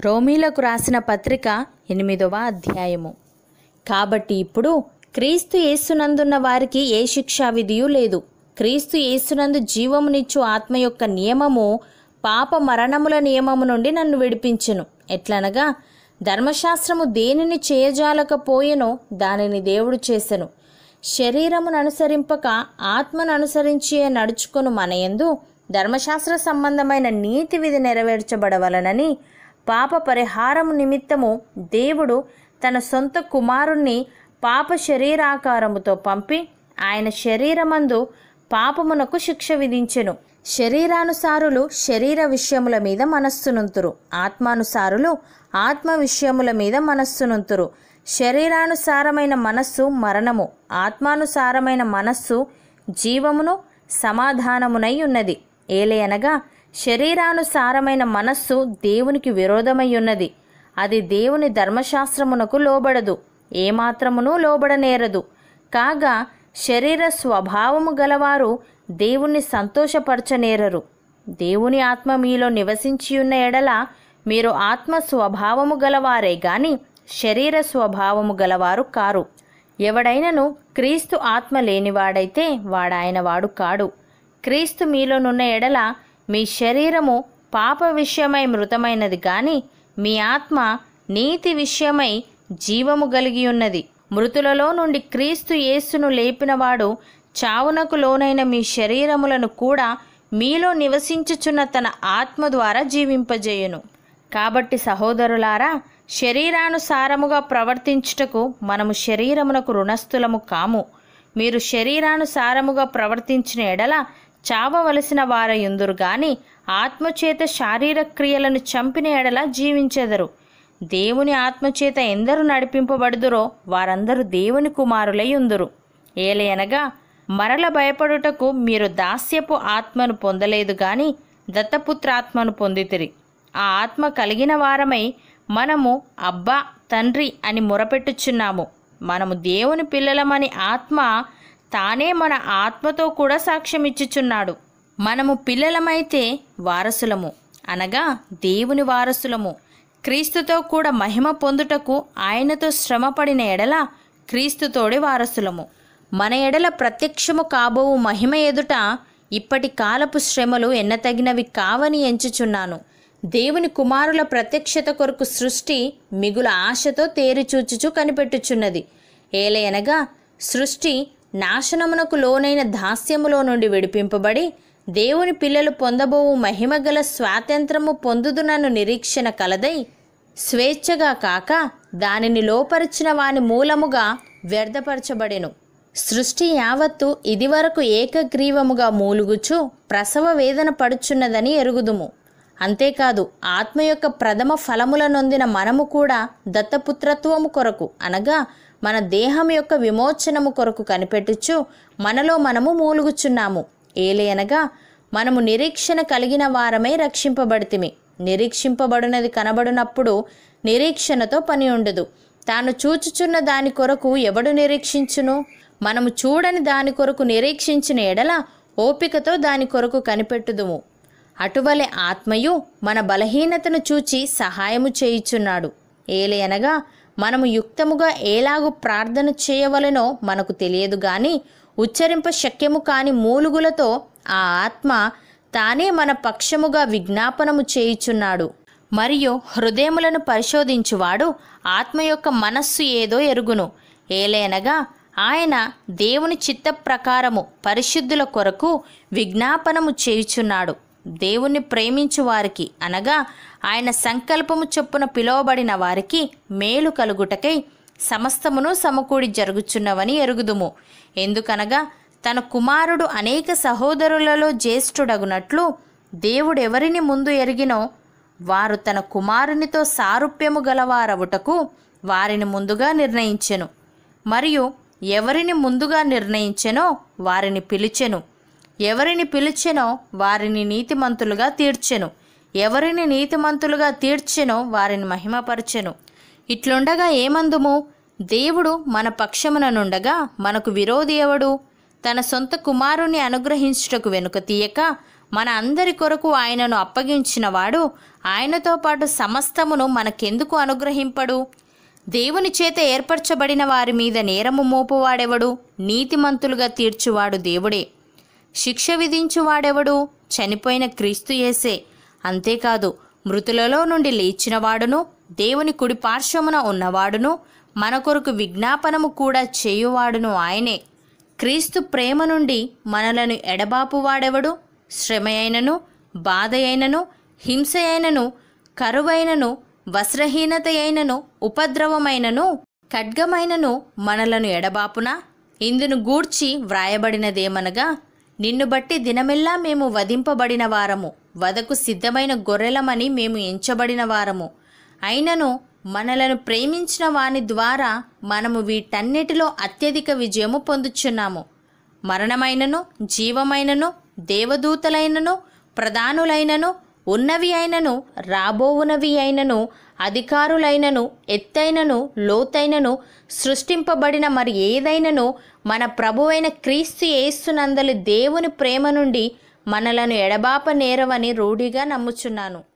రోమీలకు రాసిన పత్రిక ఎనిమిదవ అధ్యాయము. కాబట్టి ఇప్పుడు క్రీస్తు యేసునందున్న వారికి ఏ శిక్షా విధియు లేదు. క్రీస్తు యేసునందు జీవమునిచ్చు ఆత్మ యొక్క నియమము పాప మరణముల నియమము నుండి నన్ను విడిపించెను. ఎట్లనగా ధర్మశాస్త్రము దేనిని చేయజాలకపోయెనో దానిని దేవుడు చేసెను. శరీరమును అనుసరింపక ఆత్మను అనుసరించి నడుచుకొను మనయందు ధర్మశాస్త్ర సంబంధమైన నీతి విధి నెరవేర్చబడవలనని పాప పరిహారము నిమిత్తము దేవుడు తన సొంత కుమారుణ్ణి పాప శరీరాకారముతో పంపి ఆయన శరీరమందు పాపమునకు శిక్ష విధించెను. శరీరానుసారులు శరీర విషయముల మీద మనస్సునుంతురు. ఆత్మానుసారులు ఆత్మ విషయముల మీద మనస్సునుంతురు. శరీరానుసారమైన మనస్సు మరణము ఆత్మానుసారమైన మనస్సు జీవమును సమాధానమునై ఉన్నది. ఏలయనగా శరీరానుసారమైన మనస్సు దేవునికి విరోధమై ఉన్నది అది దేవుని ధర్మశాస్త్రమునకు లోబడదు. ఏమాత్రమును లోబడనేరదు. కాగా శరీర స్వభావము గలవారు దేవుణ్ణి సంతోషపరచనేరరు. దేవుని ఆత్మ మీలో నివసించియున్న ఎడల మీరు ఆత్మ స్వభావము గలవారే గాని శరీర స్వభావము గలవారు కారు. ఎవడైనను క్రీస్తు ఆత్మ లేనివాడైతే వాడాయన వాడు కాడు. క్రీస్తు మీలోనున్న ఎడల మీ శరీరము పాప విషయమై మృతమైనది గాని మీ ఆత్మ నీతి విషయమై జీవము కలిగి ఉన్నది. మృతులలో నుండి క్రీస్తు యేసును లేపినవాడు చావునకు లోనైన మీ శరీరములను కూడా మీలో నివసించుచున్న తన ఆత్మ ద్వారా జీవింపజేయును. కాబట్టి సహోదరులారా శరీరానుసారముగా ప్రవర్తించుటకు మనము శరీరమునకు రుణస్థులము కాము. మీరు శరీరానుసారముగా ప్రవర్తించిన ఎడల చావవలసిన వారయుందురు గాని ఆత్మచేత శారీర క్రియలను చంపిన ఎడల జీవించెదరు. దేవుని ఆత్మచేత ఎందరు నడిపింపబడుదురో వారందరూ దేవుని కుమారులై ఉందురు ఏలయనగా మరల భయపడుటకు మీరు దాస్యపు ఆత్మను పొందలేదు గాని దత్తపుత్రాత్మను పొందితిరి. ఆ ఆత్మ కలిగిన వారమై మనము అబ్బా తండ్రి అని మొరపెట్టుచున్నాము. మనము దేవుని పిల్లలమని ఆత్మ తానే మన ఆత్మతో కూడా సాక్ష్యం ఇచ్చుచున్నాడు. మనము పిల్లలమైతే వారసులము. అనగా దేవుని వారసులము. క్రీస్తుతో కూడా మహిమ పొందుటకు ఆయనతో శ్రమపడిన ఎడల క్రీస్తుతోడి వారసులము. మన ఎడల ప్రత్యక్షము కాబోవు మహిమ ఎదుట ఇప్పటి కాలపు శ్రమలు ఎన్నతగినవి కావని ఎంచుచున్నాను. దేవుని కుమారుల ప్రత్యక్షత కొరకు సృష్టి మిగుల ఆశతో తేరిచూచుచు కనిపెట్టుచున్నది. ఏలయనగా సృష్టి నాశనమునకు లోనైన దాస్యములో నుండి విడిపింపబడి దేవుని పిల్లలు పొందబోవు మహిమగల స్వాతంత్రము పొందుదునను నిరీక్షణ కలదై స్వేచ్ఛగా కాక దానిని లోపరిచిన వాని మూలముగా వ్యర్థపరచబడెను. సృష్టి యావత్తు ఇదివరకు ఏకగ్రీవముగా మూలుగుచు ప్రసవ వేదన పడుచున్నదని ఎరుగుదుము. అంతేకాదు ఆత్మ యొక్క ప్రథమ ఫలముల నొందిన మనము కూడా దత్తపుత్రత్వము కొరకు అనగా మన దేహం యొక్క విమోచనము కొరకు కనిపెట్టుచు మనలో మనము మూలుగుచున్నాము. ఏలేనగా మనము నిరీక్షణ కలిగిన వారమై రక్షింపబడితిమి. నిరీక్షింపబడినది కనబడినప్పుడు నిరీక్షణతో పని ఉండదు. తాను చూచుచున్న దాని కొరకు ఎవడు నిరీక్షించును? మనము చూడని దాని కొరకు నిరీక్షించిన ఎడల ఓపికతో దాని కొరకు కనిపెట్టుదుము. అటువలే ఆత్మయు మన బలహీనతను చూచి సహాయము చేయుచున్నాడు. ఏలయనగా మనము యుక్తముగా ఏలాగు ప్రార్థన చేయవలెనో మనకు తెలియదు గాని ఉచ్చరింప శక్యము కాని మూలుగులతో ఆ ఆత్మ తానే మన పక్షముగా విజ్ఞాపనము చేయుచున్నాడు. మరియు హృదయములను పరిశోధించువాడు ఆత్మ యొక్క మనస్సు ఏదో ఎరుగును. ఏలేనగా ఆయన దేవుని చిత్త ప్రకారము పరిశుద్ధుల కొరకు విజ్ఞాపనము చేయుచున్నాడు. దేవుణ్ణి ప్రేమించు వారికి అనగా ఆయన సంకల్పము చొప్పున పిలువబడిన వారికి మేలు కలుగుటకై సమస్తమును సమకూడి జరుగుచున్నవని ఎరుగుదుము. ఎందుకనగా తన కుమారుడు అనేక సహోదరులలో జ్యేష్ఠుడగునట్లు దేవుడెవరిని ముందు ఎరిగినో వారు తన కుమారునితో సారూప్యము గలవారవుటకు వారిని ముందుగా నిర్ణయించెను. మరియు ఎవరిని ముందుగా నిర్ణయించెనో వారిని పిలిచెను. ఎవరిని పిలిచెనో వారిని నీతిమంతులుగా తీర్చెను. ఎవరిని నీతిమంతులుగా తీర్చెనో వారిని మహిమపరచెను. ఇట్లుండగా ఏమందుము? దేవుడు మన పక్షమున నుండగా మనకు విరోధి ఎవడు? తన సొంత కుమారుని అనుగ్రహించుటకు వెనుక తీయక మన అందరి కొరకు ఆయనను అప్పగించినవాడు ఆయనతో పాటు సమస్తమును మనకెందుకు అనుగ్రహింపడు? దేవుని చేత ఏర్పరచబడిన వారి మీద నేరము మోపువాడెవడు? నీతిమంతులుగా తీర్చువాడు దేవుడే. శిక్ష విధించువాడెవడు? చనిపోయిన క్రీస్తు యేసే. అంతేకాదు మృతులలో నుండి లేచినవాడును దేవుని కుడి పార్శ్వమున ఉన్నవాడును మన కొరకు విజ్ఞాపనము కూడా చేయువాడును ఆయనే. క్రీస్తు ప్రేమ నుండి మనలను ఎడబాపువాడెవడు? శ్రమ అయినను బాధ అయినను కరువైనను వస్త్రహీనత అయినను ఉపద్రవమైనను ఖడ్గమైనను మనలను ఎడబాపునా? ఇందును గూర్చి వ్రాయబడినదేమనగా నిన్ను బట్టి దినమెల్లా మేము వధింపబడిన వారము. వదకు సిద్ధమైన గొర్రెలమని మేము ఎంచబడిన వారము. అయినను మనలను ప్రేమించిన వాని ద్వారా మనము వీటన్నిటిలో అత్యధిక విజయము పొందుచున్నాము. మరణమైనను జీవమైనను దేవదూతలైనను ప్రధానులైనను ఉన్నవి అయినను రాబోవునవి అయినను అధికారులైనను ఎత్తైనను లోతైనను సృష్టింపబడిన మరి ఏదైనను మన ప్రభువైన క్రీస్తు యేస్తునందలి దేవుని ప్రేమ నుండి మనలను ఎడబాప నేరవని రూఢిగా నమ్ముచున్నాను.